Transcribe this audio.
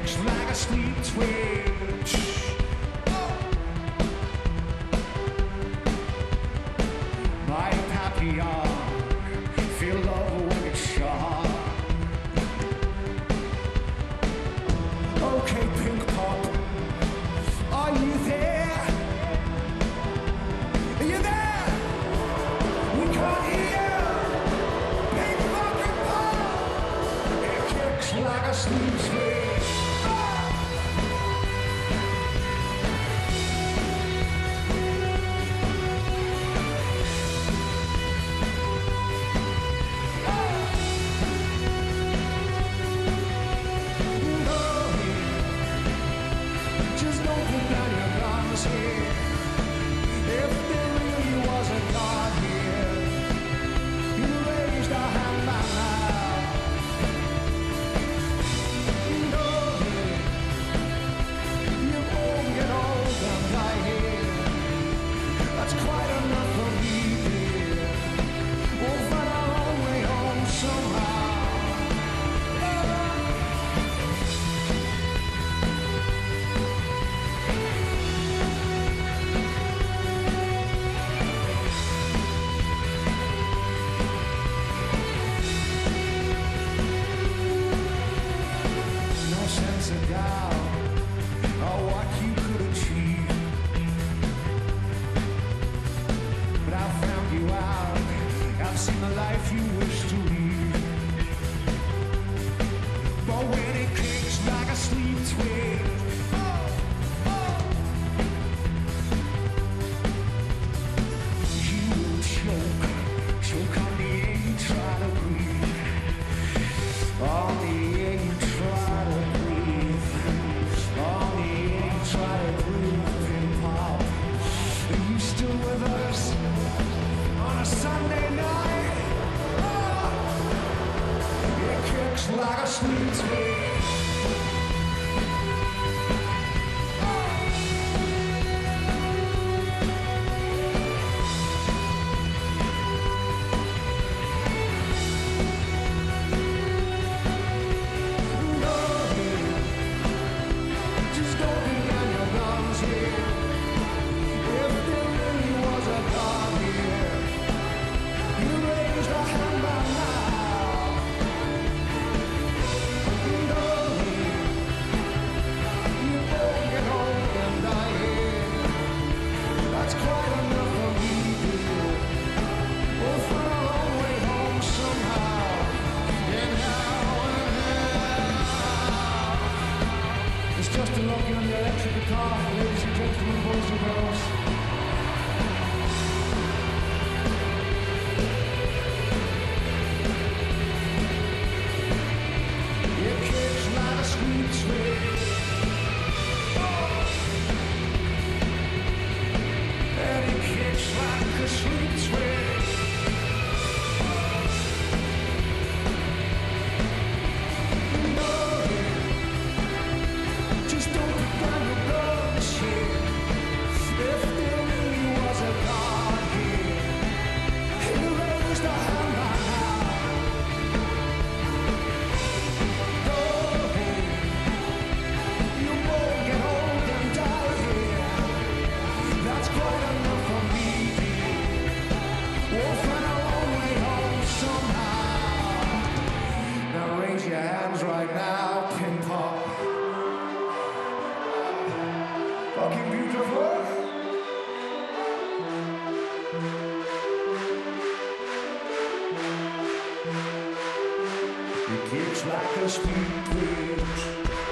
legs like a sleep twitch. Thank you. life you Schlagerschmied. Justin Lockey on the electric guitar, ladies and gentlemen, boys and girls. It kicks like a speed breeze.